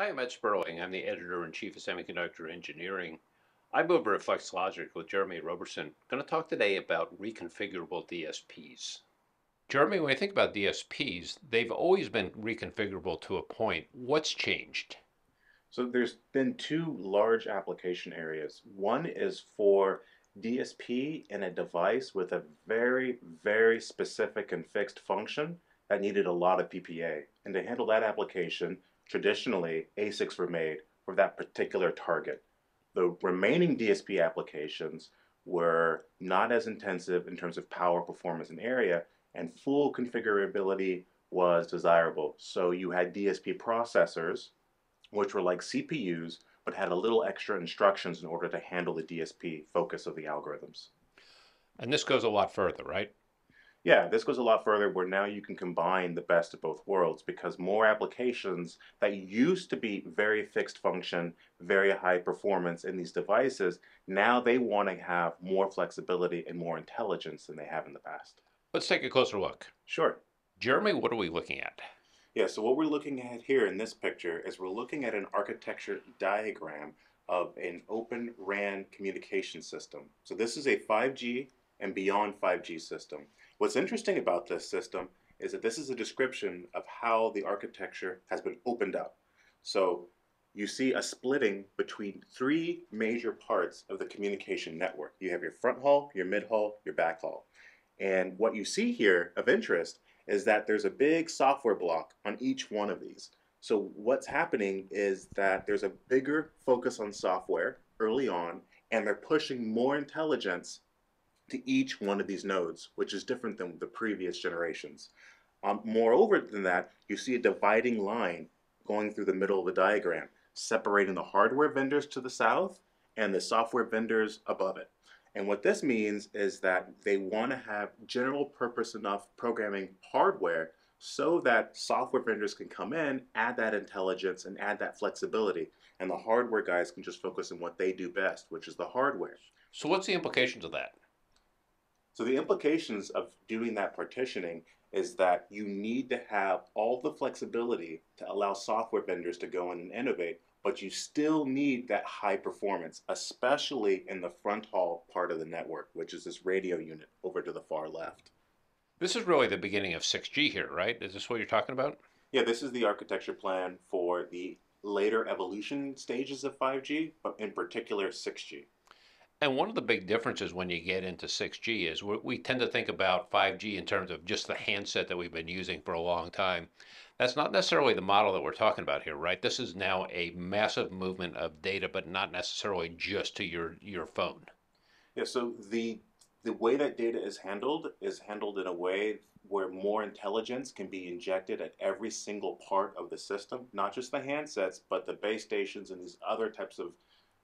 Hi, I'm Ed Sperling. I'm the editor-in-chief of Semiconductor Engineering. I'm over at Flex Logix with Jeremy Roberson. Going to talk today about reconfigurable DSPs. Jeremy, when you think about DSPs, they've always been reconfigurable to a point. What's changed? So there's been two large application areas. One is for DSP in a device with a very, very specific and fixed function that needed a lot of PPA. And to handle that application, traditionally ASICs were made for that particular target. The remaining DSP applications were not as intensive in terms of power, performance, and area, and full configurability was desirable. So you had DSP processors, which were like CPUs, but had a little extra instructions in order to handle the DSP focus of the algorithms. And this goes a lot further, right? Yeah, this goes a lot further where now you can combine the best of both worlds because more applications that used to be very fixed function, very high performance in these devices, now they want to have more flexibility and more intelligence than they have in the past. Let's take a closer look. Sure. Jeremy, what are we looking at? Yeah, so what we're looking at here in this picture is we're looking at an architecture diagram of an open RAN communication system. So this is a 5G and beyond 5G system. What's interesting about this system is that this is a description of how the architecture has been opened up. So you see a splitting between three major parts of the communication network. You have your front haul, your mid haul, your back haul. And what you see here of interest is that there's a big software block on each one of these. So what's happening is that there's a bigger focus on software early on, and they're pushing more intelligence to each one of these nodes, which is different than the previous generations. Um, moreover than that, you see a dividing line going through the middle of the diagram, separating the hardware vendors to the south and the software vendors above it. And what this means is that they want to have general purpose enough programming hardware so that software vendors can come in, add that intelligence, and add that flexibility. And the hardware guys can just focus on what they do best, which is the hardware. So, what's the implications of that? So the implications of doing that partitioning is that you need to have all the flexibility to allow software vendors to go in and innovate, but you still need that high performance, especially in the front haul part of the network, which is this radio unit over to the far left. This is really the beginning of 6G here, right? Is this what you're talking about? Yeah, this is the architecture plan for the later evolution stages of 5G, but in particular 6G. And one of the big differences when you get into 6G is we, we tend to think about 5G in terms of just the handset that we've been using for a long time. That's not necessarily the model that we're talking about here, right? This is now a massive movement of data, but not necessarily just to your, your phone. Yeah, so the the way that data is handled is handled in a way where more intelligence can be injected at every single part of the system, not just the handsets, but the base stations and these other types of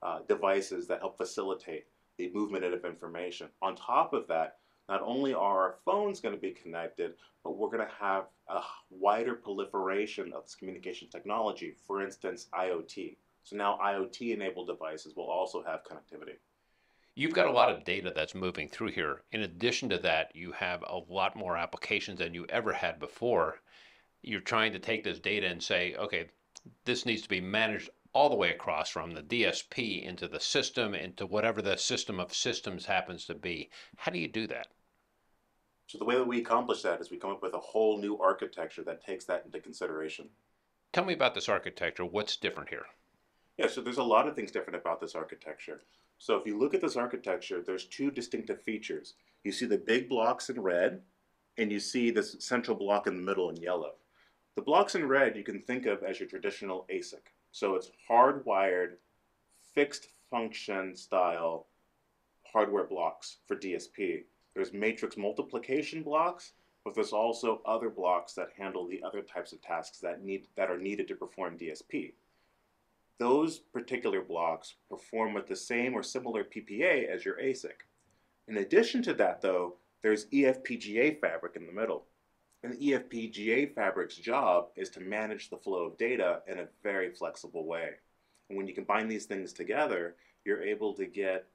uh, devices that help facilitate the movement of information. On top of that, not only are our phones going to be connected, but we're going to have a wider proliferation of this communication technology, for instance, IoT. So now IoT enabled devices will also have connectivity. You've got a lot of data that's moving through here. In addition to that, you have a lot more applications than you ever had before. You're trying to take this data and say, okay, this needs to be managed all the way across from the DSP into the system, into whatever the system of systems happens to be. How do you do that? So the way that we accomplish that is we come up with a whole new architecture that takes that into consideration. Tell me about this architecture. What's different here? Yeah, so there's a lot of things different about this architecture. So if you look at this architecture, there's two distinctive features. You see the big blocks in red, and you see this central block in the middle in yellow. The blocks in red you can think of as your traditional ASIC. So it's hardwired, fixed function style hardware blocks for DSP. There's matrix multiplication blocks, but there's also other blocks that handle the other types of tasks that need that are needed to perform DSP. Those particular blocks perform with the same or similar PPA as your ASIC. In addition to that though, there's eFPGA fabric in the middle. The eFPGA fabric's job is to manage the flow of data in a very flexible way. And when you combine these things together, you're able to get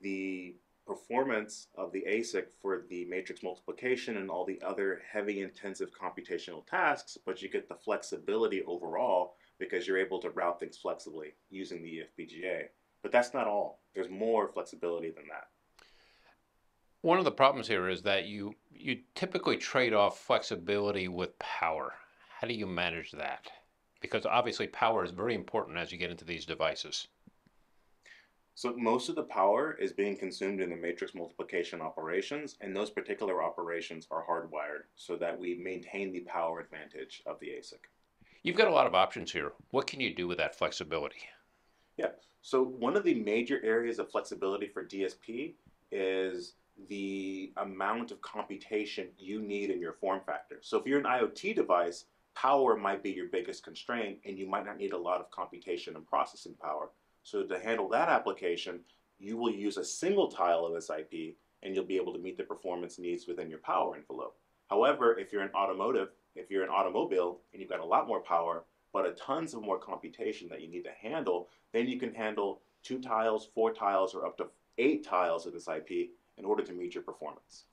the performance of the ASIC for the matrix multiplication and all the other heavy intensive computational tasks, but you get the flexibility overall because you're able to route things flexibly using the eFPGA. But that's not all. There's more flexibility than that. One of the problems here is that you you typically trade off flexibility with power. How do you manage that? Because obviously power is very important as you get into these devices. So most of the power is being consumed in the matrix multiplication operations, and those particular operations are hardwired so that we maintain the power advantage of the ASIC. You've got a lot of options here. What can you do with that flexibility? Yeah, so one of the major areas of flexibility for DSP is the amount of computation you need in your form factor. So if you're an IoT device, power might be your biggest constraint and you might not need a lot of computation and processing power. So to handle that application, you will use a single tile of this IP and you'll be able to meet the performance needs within your power envelope. However, if you're an automotive, if you're an automobile and you've got a lot more power, but a tons of more computation that you need to handle, then you can handle two tiles, four tiles, or up to eight tiles of this IP in order to meet your performance.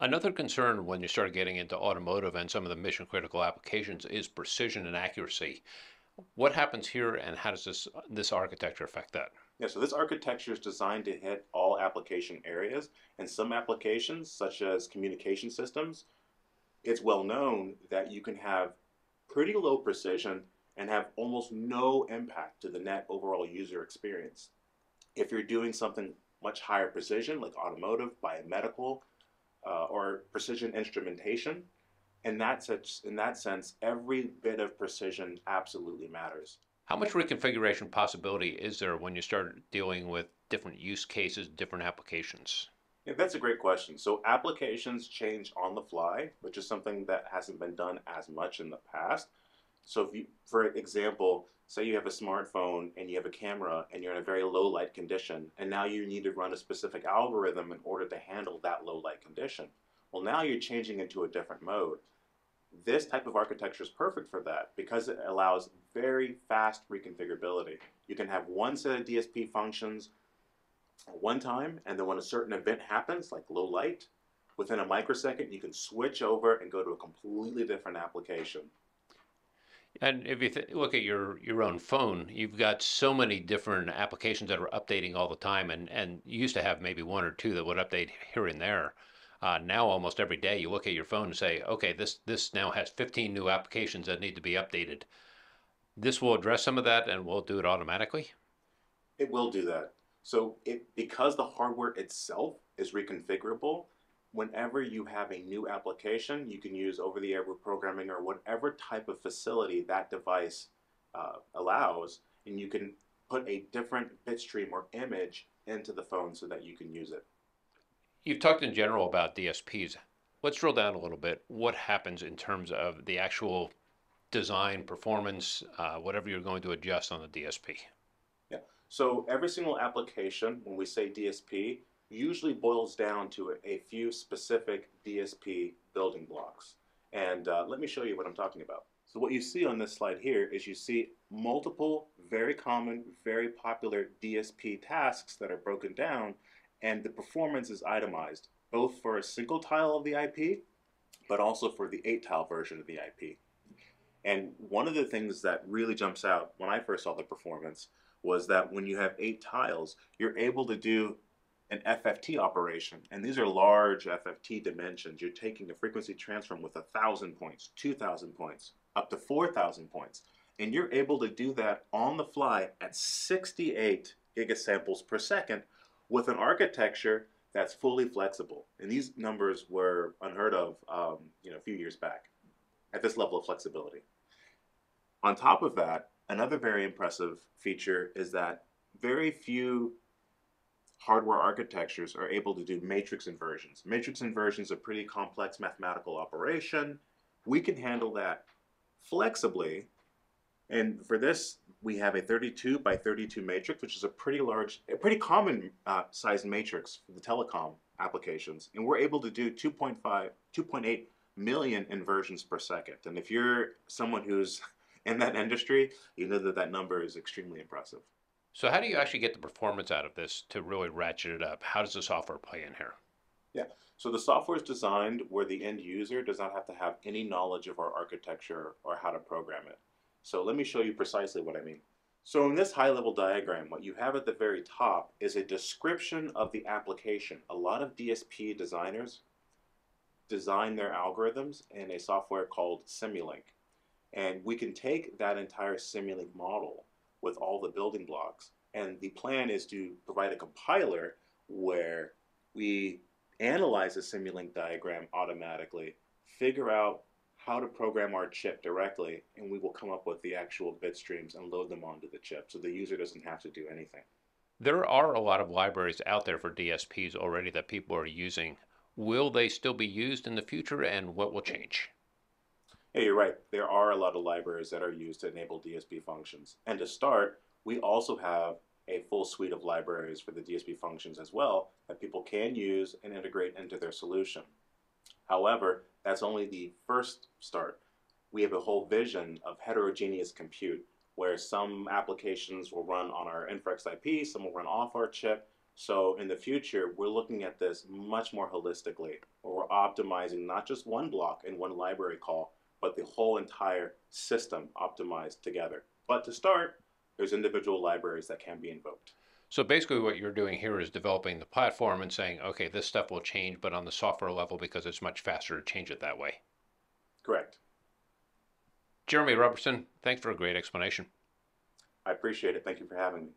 Another concern when you start getting into automotive and some of the mission critical applications is precision and accuracy. What happens here and how does this, this architecture affect that? Yeah, so this architecture is designed to hit all application areas. And some applications, such as communication systems, it's well known that you can have pretty low precision and have almost no impact to the net overall user experience. If you're doing something much higher precision, like automotive, biomedical, uh, or precision instrumentation. In that, sense, in that sense, every bit of precision absolutely matters. How much reconfiguration possibility is there when you start dealing with different use cases, different applications? Yeah, that's a great question. So applications change on the fly, which is something that hasn't been done as much in the past. So you, for example, say you have a smartphone and you have a camera and you're in a very low light condition and now you need to run a specific algorithm in order to handle that low light condition. Well, now you're changing into a different mode. This type of architecture is perfect for that because it allows very fast reconfigurability. You can have one set of DSP functions one time and then when a certain event happens, like low light, within a microsecond you can switch over and go to a completely different application. And if you th- look at your, your own phone, you've got so many different applications that are updating all the time, and, and you used to have maybe one or two that would update here and there. Uh, now, almost every day, you look at your phone and say, okay, this, this now has 15 new applications that need to be updated. This will address some of that and will do it automatically? It will do that. So, it, because the hardware itself is reconfigurable, whenever you have a new application, you can use over-the-air programming or whatever type of facility that device uh, allows, and you can put a different bit stream or image into the phone so that you can use it. You've talked in general about DSPs. Let's drill down a little bit. What happens in terms of the actual design, performance, uh, whatever you're going to adjust on the DSP? Yeah. So every single application, when we say DSP, usually boils down to a, few specific DSP building blocks. And uh, let me show you what I'm talking about. So what you see on this slide here is you see multiple very common, very popular DSP tasks that are broken down and the performance is itemized both for a single tile of the IP but also for the eight tile version of the IP. And one of the things that really jumps out when I first saw the performance was that when you have eight tiles, you're able to do an FFT operation. And these are large FFT dimensions. You're taking a frequency transform with 1,000 points, 2,000 points, up to 4,000 points. And you're able to do that on the fly at 68 gigasamples per second with an architecture that's fully flexible. And these numbers were unheard of um, you know, a few years back at this level of flexibility. On top of that, another very impressive feature is that very few hardware architectures are able to do matrix inversions. Matrix inversion is a pretty complex mathematical operation. We can handle that flexibly. And for this, we have a 32 by 32 matrix, which is a pretty large, a pretty common uh, sized matrix for the telecom applications. And we're able to do 2.5, 2.8 million inversions per second. And if you're someone who's in that industry, you know that that number is extremely impressive. So how do you actually get the performance out of this to really ratchet it up? How does the software play in here? Yeah, so the software is designed where the end user does not have to have any knowledge of our architecture or how to program it. So let me show you precisely what I mean. So in this high level diagram, what you have at the very top is a description of the application. A lot of DSP designers design their algorithms in a software called Simulink. And we can take that entire Simulink model with all the building blocks. And the plan is to provide a compiler where we analyze the Simulink diagram automatically, figure out how to program our chip directly, and we will come up with the actual bit streams and load them onto the chip so the user doesn't have to do anything. There are a lot of libraries out there for DSPs already that people are using. Will they still be used in the future and what will change? Yeah, you're right. There are a lot of libraries that are used to enable DSP functions. And to start, we also have a full suite of libraries for the DSP functions as well that people can use and integrate into their solution. However, that's only the first start. We have a whole vision of heterogeneous compute where some applications will run on our InferX IP, some will run off our chip. So in the future, we're looking at this much more holistically, where we're optimizing not just one block in one library call, but the whole entire system optimized together. But to start, there's individual libraries that can be invoked. So basically, what you're doing here is developing the platform and saying, okay, this stuff will change, but on the software level because it's much faster to change it that way. Correct. Jeremy Roberson, thanks for a great explanation. I appreciate it. Thank you for having me.